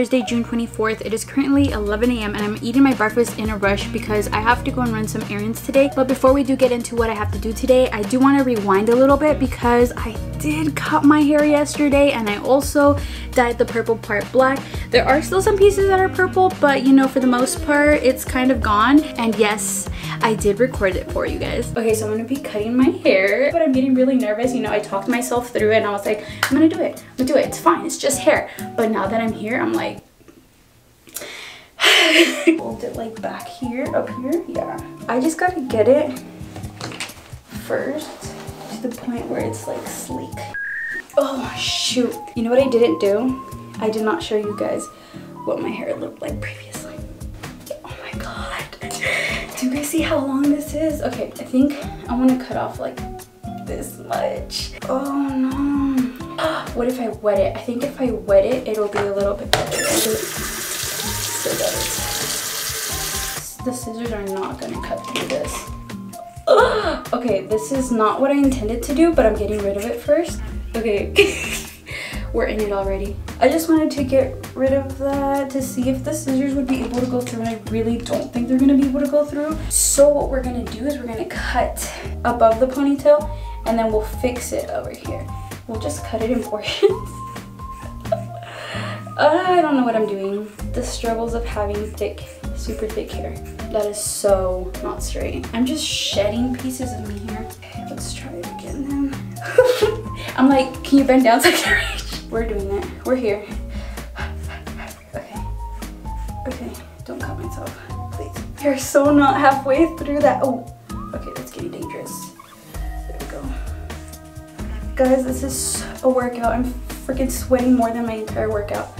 Thursday, June 24th. It is currently 11 a.m. and I'm eating my breakfast in a rush because I have to go and run some errands today. But before we do get into what I have to do today, I do want to rewind a little bit because I did cut my hair yesterday and I also dyed the purple part black. There are still some pieces that are purple, but you know, for the most part, it's kind of gone. And yes, I did record it for you guys. Okay, so I'm gonna be cutting my hair, but I'm getting really nervous. You know, I talked myself through it and I was like, I'm gonna do it. I'm gonna do it. It's fine. It's just hair. But now that I'm here, I'm like, hold it like back here, up here. Yeah. I just gotta get it first to the point where it's like sleek. Oh, shoot. You know what I didn't do? I did not show you guys what my hair looked like previously. Oh my God. Do you guys see how long this is? Okay, I think I want to cut off like this much. Oh no. What if I wet it? I think if I wet it, it'll be a little bit better. The scissors are not gonna cut through this. Okay, this is not what I intended to do, but I'm getting rid of it first. Okay. we're in it already. I just wanted to get rid of that to see if the scissors would be able to go through and I really don't think they're gonna be able to go through. So what we're gonna do is we're gonna cut above the ponytail and then we'll fix it over here. We'll just cut it in portions. I don't know what I'm doing. The struggles of having thick, super thick hair. That is so not straight. I'm just shedding pieces of me here. Okay, let's try it again then. I'm like, can you bend down so I can reach? We're doing it. We're here. Okay. Okay. Don't cut myself, please. You're so not halfway through that. Oh, okay, that's getting dangerous. There we go. Guys, this is a workout. I'm freaking sweating more than my entire workout.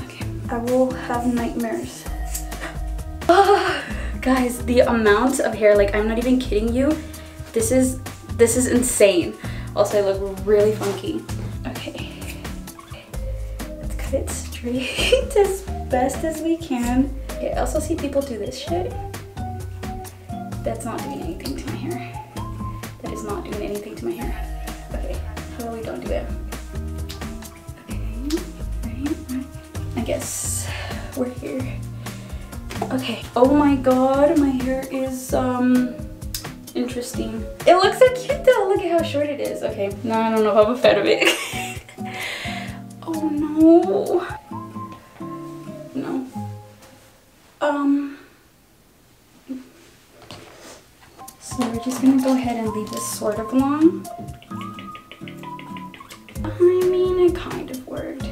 Okay, I will have nightmares. Oh, guys, the amount of hair, like I'm not even kidding you. This is, this is insane. Also, I look really funky. Okay. Let's cut it straight as best as we can. Okay, I also see people do this shit. That's not doing anything not doing anything to my hair. Okay, we don't do it? Okay, I guess we're here. Okay. Oh my god, my hair is um interesting. It looks so cute though. Look at how short it is. Okay, now I don't know if I'm a fan of it. oh no. No. Um. Leave this sort of long. I mean, it kind of worked.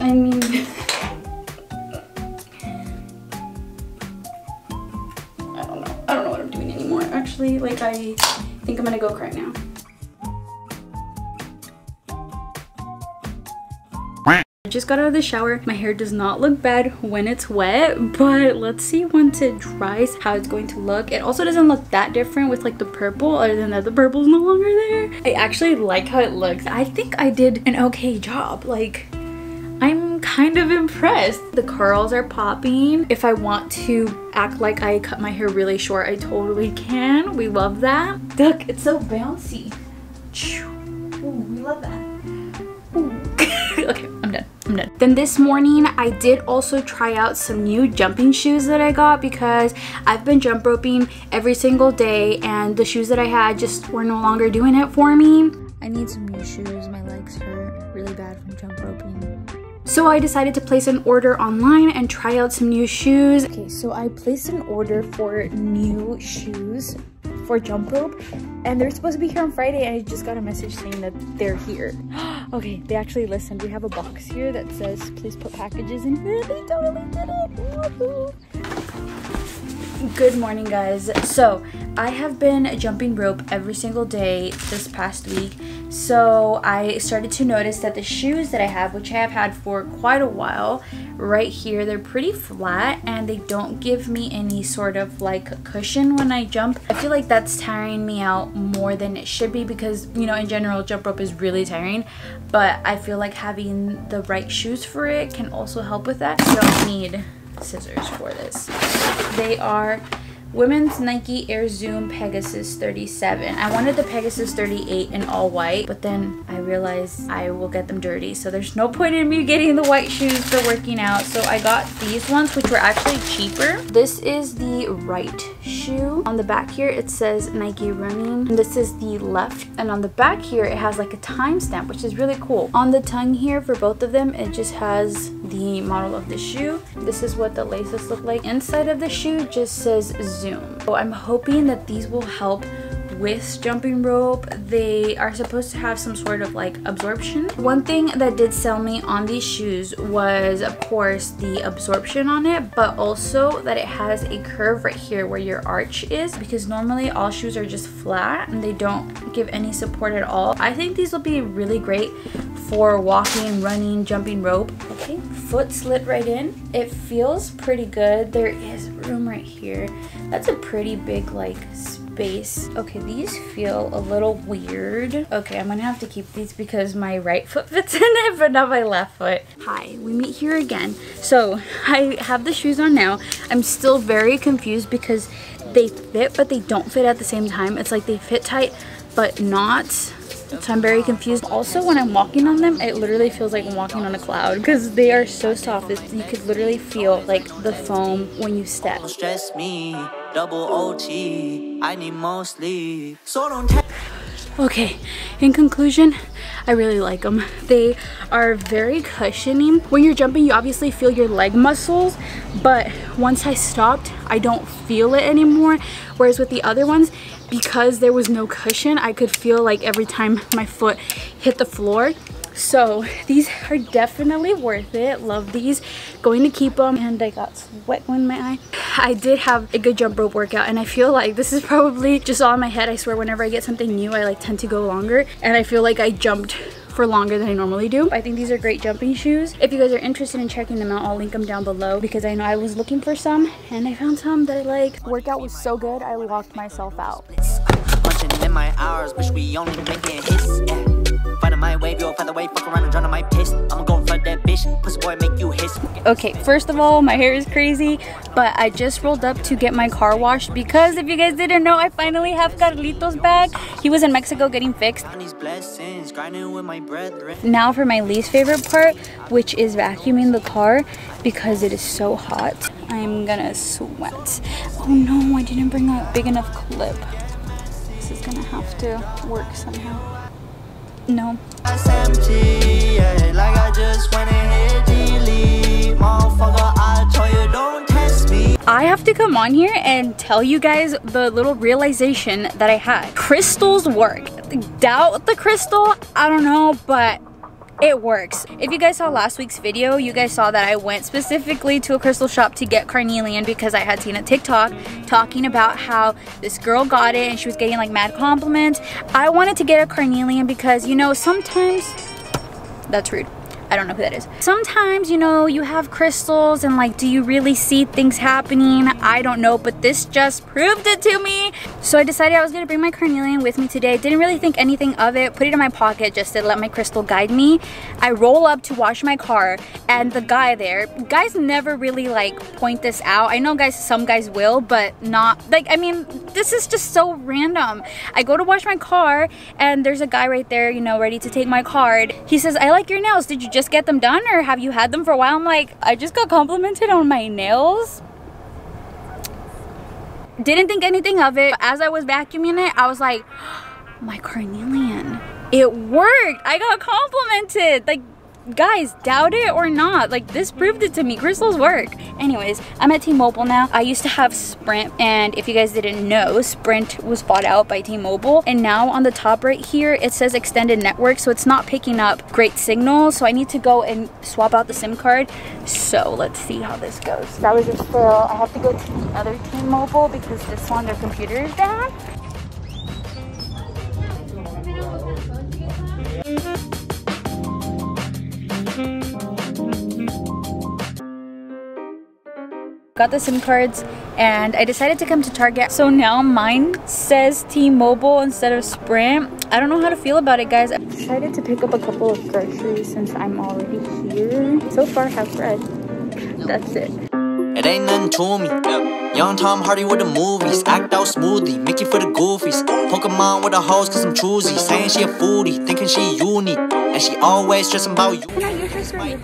I mean... I don't know. I don't know what I'm doing anymore. Actually. Like, I think I'm gonna go cry now. I just got out of the shower. My hair does not look bad when it's wet, but let's see once it dries how it's going to look. It also doesn't look that different with like the purple, other than that the purple's no longer there. I actually like how it looks. I think I did an okay job. Like, I'm kind of impressed. The curls are popping. If I want to act like I cut my hair really short, I totally can. We love that. Look, it's so bouncy. Ooh, we love that. Okay, I'm done. I'm done. Then this morning, I did also try out some new jumping shoes that I got because I've been jump roping every single day and the shoes that I had just were no longer doing it for me. I need some new shoes. My legs hurt really bad from jump roping. So I decided to place an order online and try out some new shoes. Okay, so I placed an order for new shoes for jump rope and they're supposed to be here on Friday and I just got a message saying that they're here. okay, they actually listened. We have a box here that says please put packages in here. They totally did it. Good morning guys. So I have been jumping rope every single day this past week. So I started to notice that the shoes that I have, which I have had for quite a while, right here, they're pretty flat and they don't give me any sort of like cushion when I jump. I feel like that's tiring me out more than it should be because, you know, in general, jump rope is really tiring. But I feel like having the right shoes for it can also help with that. You don't need scissors for this. They are Women's Nike Air Zoom Pegasus 37. I wanted the Pegasus 38 in all white, but then I realized I will get them dirty. So there's no point in me getting the white shoes for working out. So I got these ones, which were actually cheaper. This is the right shoe. On the back here, it says Nike Running. And this is the left. And on the back here, it has like a timestamp, which is really cool. On the tongue here for both of them, it just has the model of the shoe. This is what the laces look like. Inside of the shoe just says Zoom. So I'm hoping that these will help with jumping rope they are supposed to have some sort of like absorption. One thing that did sell me on these shoes was of course the absorption on it but also that it has a curve right here where your arch is because normally all shoes are just flat and they don't give any support at all. I think these will be really great for walking running jumping rope. Okay foot slid right in. It feels pretty good. There is room right here. That's a pretty big like space. Okay, these feel a little weird. Okay, I'm gonna have to keep these because my right foot fits in it, but not my left foot. Hi, we meet here again. So I have the shoes on now. I'm still very confused because they fit, but they don't fit at the same time. It's like they fit tight, but not so I'm very confused. Also, when I'm walking on them, it literally feels like I'm walking on a cloud because they are so soft. You could literally feel like the foam when you step. Double OT. I need more sleep. So don't Okay, in conclusion, I really like them. They are very cushioning. When you're jumping, you obviously feel your leg muscles, but once I stopped, I don't feel it anymore. Whereas with the other ones, because there was no cushion, I could feel like every time my foot hit the floor, so these are definitely worth it love these going to keep them and i got sweat in my eye i did have a good jump rope workout and i feel like this is probably just all in my head i swear whenever i get something new i like tend to go longer and i feel like i jumped for longer than I normally do. I think these are great jumping shoes. If you guys are interested in checking them out, I'll link them down below because I know I was looking for some and I found some that I like. Workout was so good, I locked myself out. In my hours, we only making hits, yeah my wave, you'll find the way, fuck around and drown on my piss. i'm gonna flood that bitch, pussy boy, make you hiss. Okay, first of all, my hair is crazy, but I just rolled up to get my car washed because if you guys didn't know, I finally have Carlitos back. He was in Mexico getting fixed. Now for my least favorite part, which is vacuuming the car because it is so hot. I'm gonna sweat. Oh no, I didn't bring a big enough clip. This is gonna have to work somehow. No. I have to come on here and tell you guys the little realization that I had. Crystals work. Doubt the crystal? I don't know, but it works. If you guys saw last week's video, you guys saw that I went specifically to a crystal shop to get carnelian because I had seen a TikTok talking about how this girl got it and she was getting like mad compliments. I wanted to get a carnelian because, you know, sometimes, that's rude. I don't know who that is. Sometimes, you know, you have crystals and like, do you really see things happening? I don't know, but this just proved it to me. So I decided I was gonna bring my carnelian with me today. Didn't really think anything of it, put it in my pocket just to let my crystal guide me. I roll up to wash my car and the guy there, guys never really like point this out. I know guys, some guys will, but not, like, I mean, this is just so random. I go to wash my car and there's a guy right there, you know, ready to take my card. He says, I like your nails. Did you just get them done or have you had them for a while? I'm like, I just got complimented on my nails. Didn't think anything of it. As I was vacuuming it, I was like, my carnelian. It worked. I got complimented. Like, guys, doubt it or not, like this proved it to me. Crystals work. Anyways, I'm at T-Mobile now. I used to have Sprint and if you guys didn't know, Sprint was bought out by T-Mobile and now on the top right here, it says extended network. So it's not picking up great signal. So I need to go and swap out the SIM card. So let's see how this goes. That was just for, I have to go to the other T-Mobile because this one, their computer is down. Got the SIM cards and I decided to come to Target. So now mine says T-Mobile instead of Sprint. I don't know how to feel about it guys. I decided to pick up a couple of groceries since I'm already here. So far have bread. That's it. It ain't nothing to me. Young Tom Hardy with the movies. Act out smoothly. Mickey for the goofies. Pokemon with the hoes cause I'm choosy. Saying she a foodie. Thinking she unique. And she always stressing about you. Can I use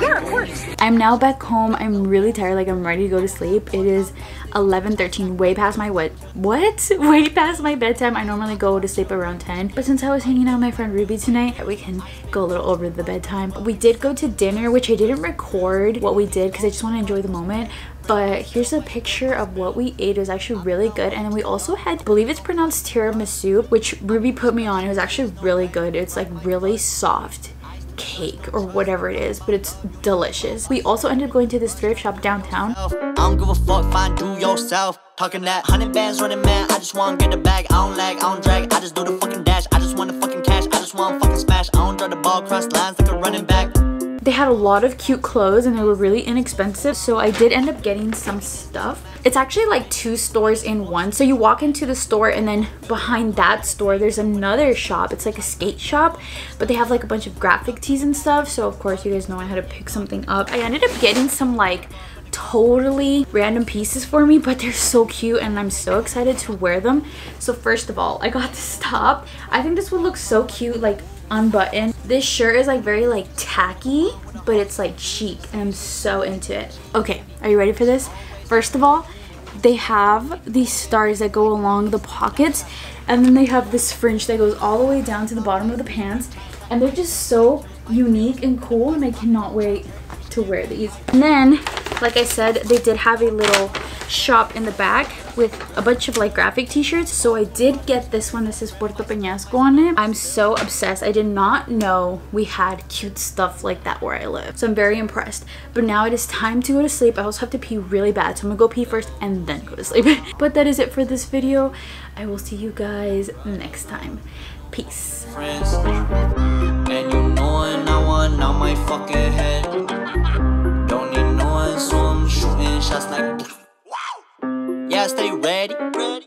yeah, of course. I'm now back home. I'm really tired. Like, I'm ready to go to sleep. It is 11:13, way past my what what? Way past my bedtime. I normally go to sleep around 10 but since i was hanging out with my friend ruby tonight we can go a little over the bedtime. We did go to dinner which i didn't record what we did because i just want to enjoy the moment. But here's a picture of what we ate. It was actually really good. And then we also had I believe it's pronounced tiramisu which ruby put me on. It was actually really good. It's like really soft cake or whatever it is, but it's delicious. We also ended up going to this thrift shop downtown. I don't give a fuck, find do yourself. Talking that hundred bands running man, I just want to get the bag. I don't lag, I don't drag, I just do the fucking dash. I just the fucking cash, I just want fucking smash. I don't draw the ball across lines like a running back. They had a lot of cute clothes and they were really inexpensive. So I did end up getting some stuff. It's actually like two stores in one. So you walk into the store and then behind that store, there's another shop. It's like a skate shop, but they have like a bunch of graphic tees and stuff. So of course you guys know I had to pick something up. I ended up getting some like totally random pieces for me but they're so cute and I'm so excited to wear them so first of all I got this top I think this would look so cute like unbuttoned. This shirt is like very like tacky, but it's like chic and I'm so into it. Okay, are you ready for this? First of all, they have these stars that go along the pockets and then they have this fringe that goes all the way down to the bottom of the pants and they're just so unique and cool and I cannot wait to wear these. And then, like I said, they did have a little shop in the back with a bunch of like graphic t-shirts. So I did get this one. This is Puerto Peñasco on it. I'm so obsessed. I did not know we had cute stuff like that where I live. So I'm very impressed. But now it is time to go to sleep. I also have to pee really bad. So I'm gonna go pee first and then go to sleep. But that is it for this video. I will see you guys next time. Peace. Shots like I stay ready. ready.